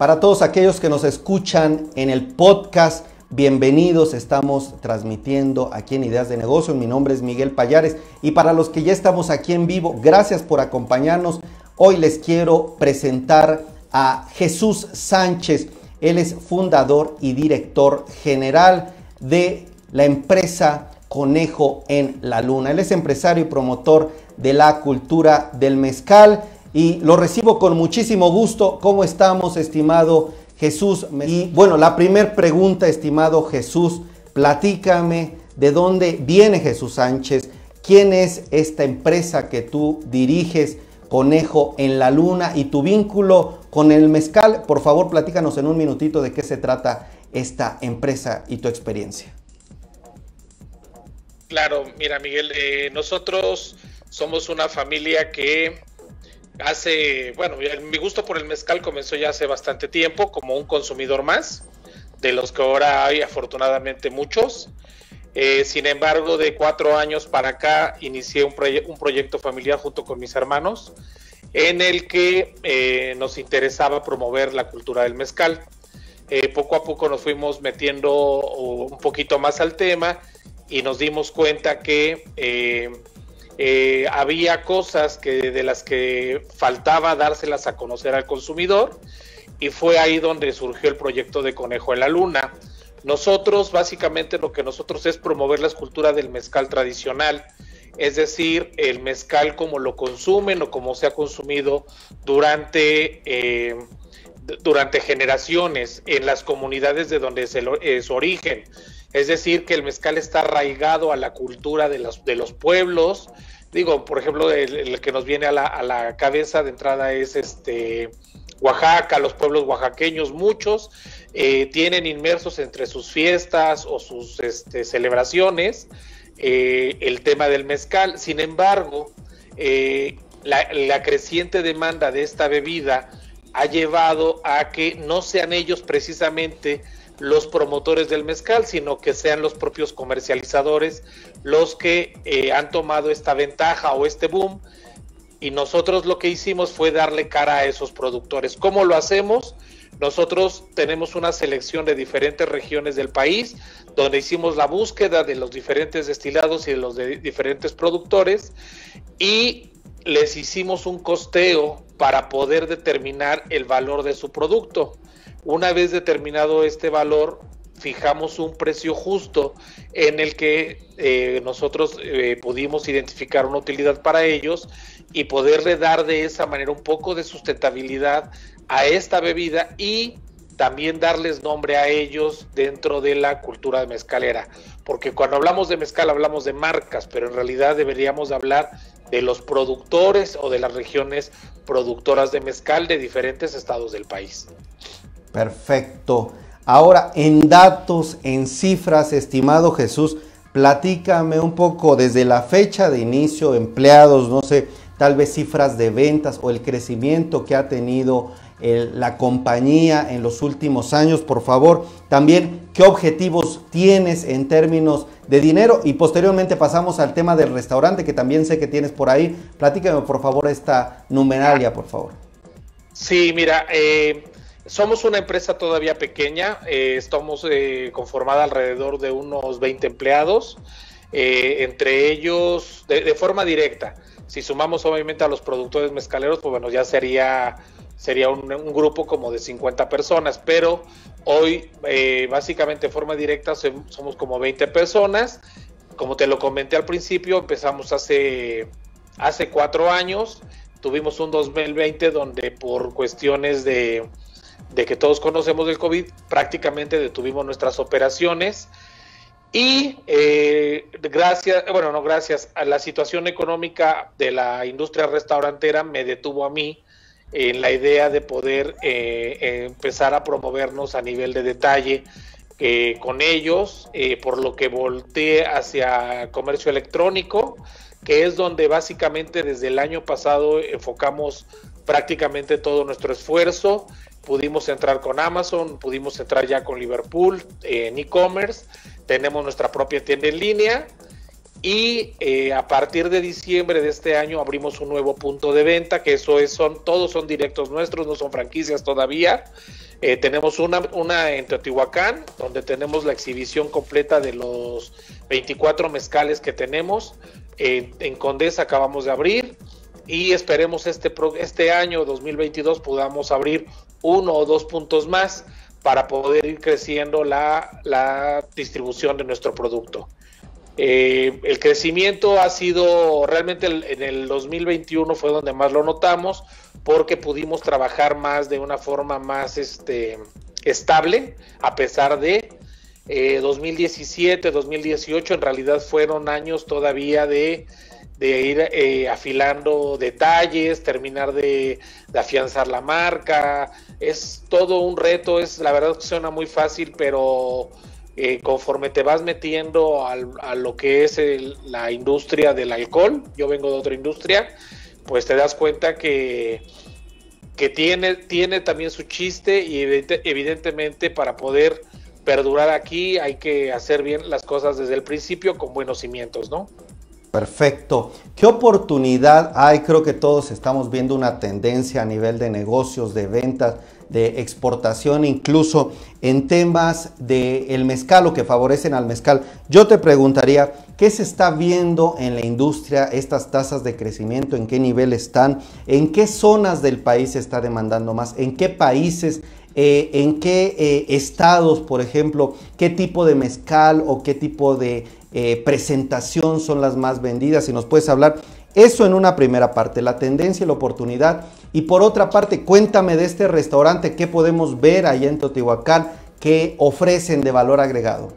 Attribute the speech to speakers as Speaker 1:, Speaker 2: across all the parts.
Speaker 1: Para todos aquellos que nos escuchan en el podcast, bienvenidos. Estamos transmitiendo aquí en Ideas de Negocio. Mi nombre es Miguel Payares. Y para los que ya estamos aquí en vivo, gracias por acompañarnos. Hoy les quiero presentar a Jesús Sánchez. Él es fundador y director general de la empresa Conejo en la Luna. Él es empresario y promotor de la cultura del mezcal y lo recibo con muchísimo gusto. ¿Cómo estamos, estimado Jesús? Y bueno, la primera pregunta, estimado Jesús, platícame de dónde viene Jesús Sánchez, quién es esta empresa que tú diriges, Conejo en la Luna, y tu vínculo con el mezcal. Por favor, platícanos en un minutito de qué se trata esta empresa y tu experiencia.
Speaker 2: Claro, mira Miguel, eh, nosotros somos una familia que hace, bueno, mi gusto por el mezcal comenzó ya hace bastante tiempo como un consumidor más, de los que ahora hay afortunadamente muchos. Eh, sin embargo, de cuatro años para acá inicié un, proyecto familiar junto con mis hermanos en el que eh, nos interesaba promover la cultura del mezcal. Eh, poco a poco nos fuimos metiendo un poquito más al tema y nos dimos cuenta que eh, había cosas que de las que faltaba dárselas a conocer al consumidor y fue ahí donde surgió el proyecto de Conejo en la Luna. Nosotros, básicamente, lo que nosotros es promover la escultura del mezcal tradicional, es decir, el mezcal como lo consumen o como se ha consumido durante, eh, durante generaciones en las comunidades de donde es, es su origen. Es decir, que el mezcal está arraigado a la cultura de los, de los pueblos. Digo, por ejemplo, el, que nos viene a la, a la, cabeza de entrada es este Oaxaca, los pueblos oaxaqueños, muchos eh, tienen inmersos entre sus fiestas o sus este, celebraciones eh, el tema del mezcal. Sin embargo, eh, la, la creciente demanda de esta bebida ha llevado a que no sean ellos precisamente los promotores del mezcal, sino que sean los propios comercializadores los que eh, han tomado esta ventaja o este boom. Y nosotros lo que hicimos fue darle cara a esos productores. ¿Cómo lo hacemos? Nosotros tenemos una selección de diferentes regiones del país donde hicimos la búsqueda de los diferentes destilados y de los diferentes productores y les hicimos un costeo para poder determinar el valor de su producto. Una vez determinado este valor, fijamos un precio justo en el que eh, nosotros eh, pudimos identificar una utilidad para ellos y poderle dar de esa manera un poco de sustentabilidad a esta bebida y también darles nombre a ellos dentro de la cultura de mezcalera. Porque cuando hablamos de mezcal hablamos de marcas, pero en realidad deberíamos hablar de los productores o de las regiones productoras de mezcal de diferentes estados del país.
Speaker 1: Perfecto. Ahora, en datos, en cifras, estimado Jesús, platícame un poco desde la fecha de inicio, empleados, no sé, tal vez cifras de ventas o el crecimiento que ha tenido la compañía en los últimos años, por favor. También, ¿qué objetivos tienes en términos de dinero? Y posteriormente pasamos al tema del restaurante, que también sé que tienes por ahí. Platícame, por favor, esta numeralia, por favor.
Speaker 2: Sí, mira, eh, somos una empresa todavía pequeña, eh, estamos eh, conformada alrededor de unos 20 empleados, eh, entre ellos de, forma directa. Si sumamos obviamente a los productores mezcaleros, pues bueno, ya sería, sería un, grupo como de 50 personas, pero hoy básicamente de forma directa somos como 20 personas. Como te lo comenté al principio, empezamos hace, hace cuatro años, tuvimos un 2020 donde por cuestiones de de que todos conocemos del COVID, prácticamente detuvimos nuestras operaciones y eh, gracias, bueno, no gracias, a la situación económica de la industria restaurantera me detuvo a mí en la idea de poder eh, empezar a promovernos a nivel de detalle eh, con ellos, por lo que volteé hacia comercio electrónico, que es donde básicamente desde el año pasado enfocamos prácticamente todo nuestro esfuerzo pudimos entrar con Amazon, pudimos entrar ya con Liverpool en e-commerce, tenemos nuestra propia tienda en línea y eh, a partir de diciembre de este año abrimos un nuevo punto de venta, que eso es, son, todos son directos nuestros, no son franquicias todavía. Eh, tenemos una, una en Teotihuacán, donde tenemos la exhibición completa de los 24 mezcales que tenemos. en Condesa acabamos de abrir y esperemos este, este año 2022 podamos abrir uno o dos puntos más para poder ir creciendo la, la distribución de nuestro producto. Eh, el crecimiento ha sido realmente en el 2021 fue donde más lo notamos porque pudimos trabajar más de una forma más este, estable a pesar de 2017, eh, 2018 en realidad fueron años todavía de, ir eh, afilando detalles, terminar de, de, afianzar la marca. Es todo un reto, es la verdad que suena muy fácil, pero eh, conforme te vas metiendo a lo que es la industria del alcohol, yo vengo de otra industria, pues te das cuenta que, que tiene, tiene también su chiste y evidentemente para poder perdurar aquí hay que hacer bien las cosas desde el principio con buenos cimientos, ¿no?
Speaker 1: Perfecto. ¿Qué oportunidad hay? Creo que todos estamos viendo una tendencia a nivel de negocios, de ventas, de exportación, incluso en temas del mezcal o que favorecen al mezcal. Yo te preguntaría, ¿qué se está viendo en la industria, estas tasas de crecimiento, en qué nivel están, en qué zonas del país se está demandando más, en qué países eh, en qué eh, estados, por ejemplo, qué tipo de mezcal o qué tipo de eh, presentación son las más vendidas. Si nos puedes hablar eso en una primera parte, la tendencia y la oportunidad. Y por otra parte, cuéntame de este restaurante, qué podemos ver allá en Teotihuacán, qué ofrecen de valor agregado.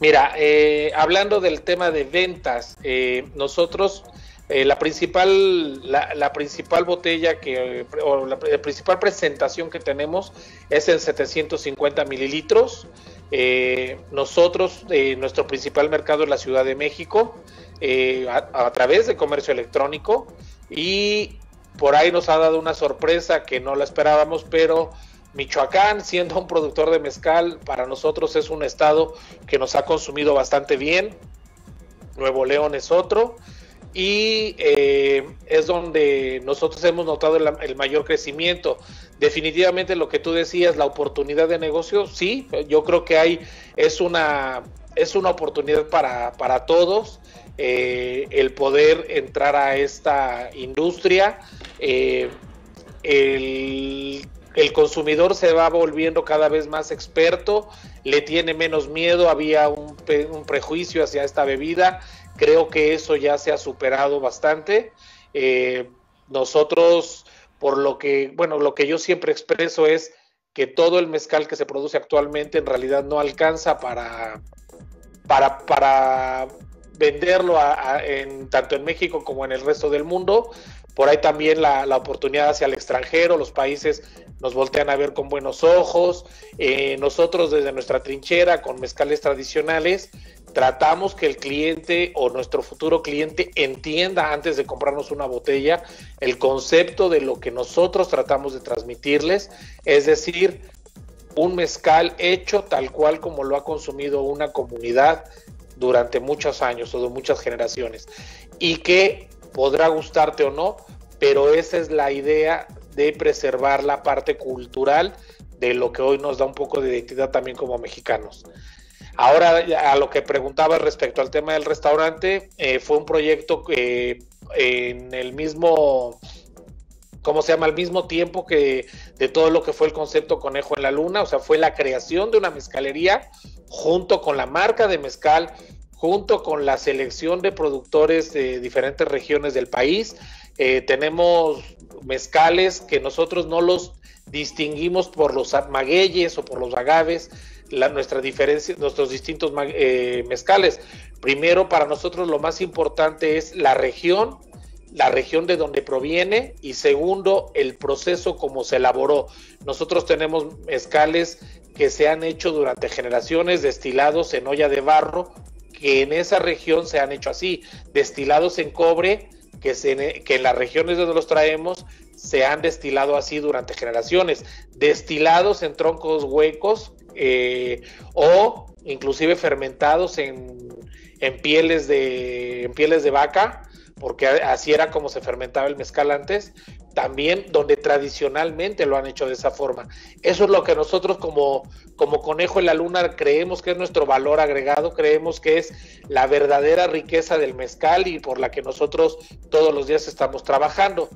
Speaker 2: Mira, eh, hablando del tema de ventas, eh, nosotros la principal la, principal botella que o la, principal presentación que tenemos es en 750 mililitros. Nosotros nuestro principal mercado es la Ciudad de México. Eh, a, través de comercio electrónico y por ahí nos ha dado una sorpresa que no la esperábamos, pero Michoacán, siendo un productor de mezcal, para nosotros es un estado que nos ha consumido bastante bien. Nuevo León es otro. Y eh, es donde nosotros hemos notado el, mayor crecimiento. Definitivamente lo que tú decías, la oportunidad de negocio, sí, yo creo que hay, es una, es una oportunidad para, para todos. Eh, el poder entrar a esta industria. Eh, el, consumidor se va volviendo cada vez más experto, le tiene menos miedo, había un, prejuicio hacia esta bebida, creo que eso ya se ha superado bastante. Eh, nosotros, por lo que, bueno, lo que yo siempre expreso es que todo el mezcal que se produce actualmente en realidad no alcanza para, para, para venderlo en, tanto en México como en el resto del mundo. Por ahí también la, oportunidad hacia el extranjero, los países nos voltean a ver con buenos ojos. Eh, nosotros desde nuestra trinchera con mezcales tradicionales tratamos que el cliente o nuestro futuro cliente entienda antes de comprarnos una botella el concepto de lo que nosotros tratamos de transmitirles, es decir, un mezcal hecho tal cual como lo ha consumido una comunidad durante muchos años o de muchas generaciones y que podrá gustarte o no, pero esa es la idea de preservar la parte cultural de lo que hoy nos da un poco de identidad también como mexicanos. Ahora, a lo que preguntaba respecto al tema del restaurante, eh, fue un proyecto que en el mismo, ¿cómo se llama? Al mismo tiempo que de todo lo que fue el concepto Conejo en la Luna, o sea, fue la creación de una mezcalería junto con la marca de mezcal, junto con la selección de productores de diferentes regiones del país. Eh, tenemos mezcales que nosotros no los distinguimos por los magueyes o por los agaves, nuestra diferencia, nuestros distintos eh, mezcales. Primero, para nosotros lo más importante es la región, la región de donde proviene y segundo, el proceso como se elaboró. Nosotros tenemos mezcales que se han hecho durante generaciones destilados en olla de barro, que en esa región se han hecho así, destilados en cobre, que, se, que en las regiones donde los traemos se han destilado así durante generaciones, destilados en troncos huecos eh, o inclusive fermentados en, en, pieles de, en pieles de vaca porque así era como se fermentaba el mezcal antes, también donde tradicionalmente lo han hecho de esa forma. Eso es lo que nosotros como, como conejo en la luna creemos que es nuestro valor agregado, creemos que es la verdadera riqueza del mezcal y por la que nosotros todos los días estamos trabajando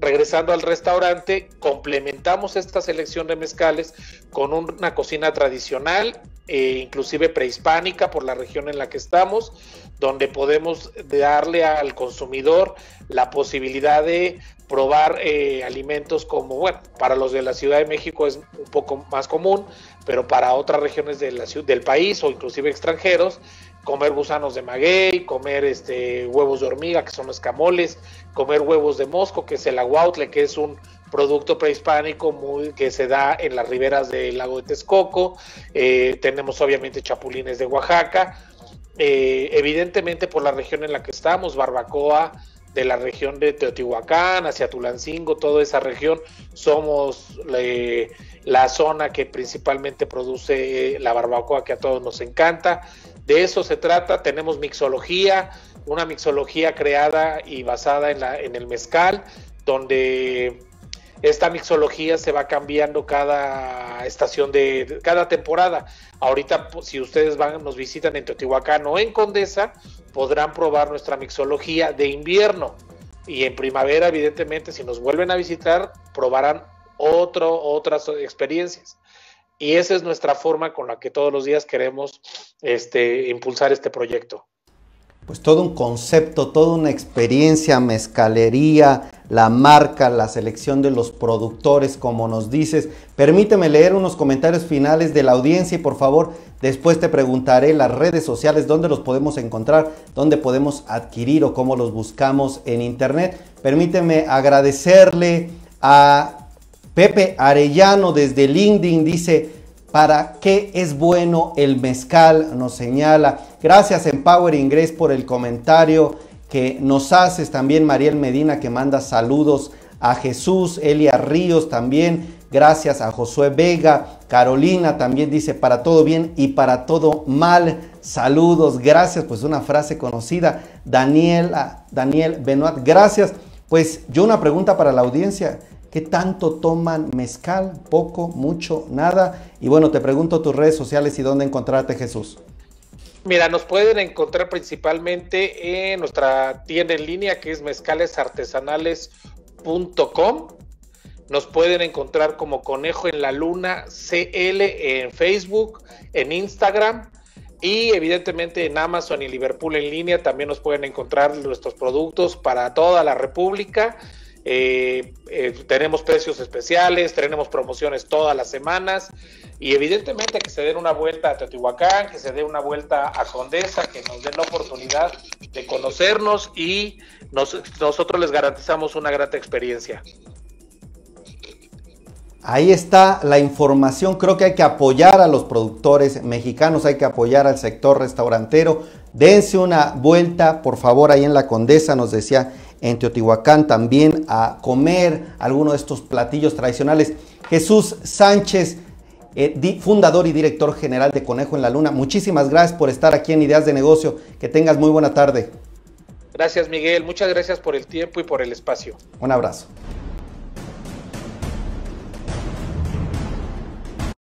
Speaker 2: regresando al restaurante, complementamos esta selección de mezcales con una cocina tradicional, e inclusive prehispánica por la región en la que estamos, donde podemos darle al consumidor la posibilidad de probar eh, alimentos como, bueno, para los de la Ciudad de México es un poco más común, pero para otras regiones del país o inclusive extranjeros, comer gusanos de maguey, comer este, huevos de hormiga, que son los camoles, comer huevos de mosco, que es el aguautle, que es un producto prehispánico muy, que se da en las riberas del lago de Texcoco. Eh, tenemos obviamente chapulines de Oaxaca. Eh, evidentemente por la región en la que estamos, barbacoa de la región de Teotihuacán hacia Tulancingo, toda esa región, somos eh, la zona que principalmente produce la barbacoa que a todos nos encanta. De eso se trata, tenemos mixología, una mixología creada y basada en, la, en el mezcal, donde esta mixología se va cambiando cada estación de, cada temporada. Ahorita, pues, si ustedes van, nos visitan en Teotihuacán o en Condesa, podrán probar nuestra mixología de invierno. Y en primavera, evidentemente, si nos vuelven a visitar, probarán otro, otras experiencias. Y esa es nuestra forma con la que todos los días queremos este, impulsar este proyecto.
Speaker 1: Pues todo un concepto, toda una experiencia, mezcalería, la marca, la selección de los productores, como nos dices. Permíteme leer unos comentarios finales de la audiencia y por favor después te preguntaré las redes sociales, dónde los podemos encontrar, dónde podemos adquirir o cómo los buscamos en internet. Permíteme agradecerle a Pepe Arellano desde LinkedIn dice, ¿para qué es bueno el mezcal? Nos señala. Gracias Empower Ingress por el comentario que nos haces. También Mariel Medina que manda saludos a Jesús. Elia Ríos también. Gracias a Josué Vega. Carolina también dice para todo bien y para todo mal. Saludos. Gracias. Pues una frase conocida. Daniel, Daniel Benoit. Gracias. Pues yo una pregunta para la audiencia. ¿Qué tanto toman mezcal? ¿Poco? ¿Mucho? ¿Nada? Y bueno, te pregunto tus redes sociales y dónde encontrarte Jesús.
Speaker 2: Mira, nos pueden encontrar principalmente en nuestra tienda en línea que es mezcalesartesanales.com. Nos pueden encontrar como Conejo en la Luna CL en Facebook, en Instagram y evidentemente en Amazon y Liverpool en línea también nos pueden encontrar nuestros productos para toda la República eh, eh, tenemos precios especiales, tenemos promociones todas las semanas y evidentemente que se den una vuelta a Teotihuacán, que se dé una vuelta a Condesa, que nos den la oportunidad de conocernos y nosotros les garantizamos una grata experiencia.
Speaker 1: Ahí está la información. Creo que hay que apoyar a los productores mexicanos, hay que apoyar al sector restaurantero. Dense una vuelta, por favor, ahí en la Condesa, nos decía en Teotihuacán también a comer alguno de estos platillos tradicionales. Jesús Sánchez, eh, fundador y director general de Conejo en la Luna, muchísimas gracias por estar aquí en Ideas de Negocio. Que tengas muy buena tarde.
Speaker 2: Gracias Miguel, muchas gracias por el tiempo y por el espacio.
Speaker 1: Un abrazo.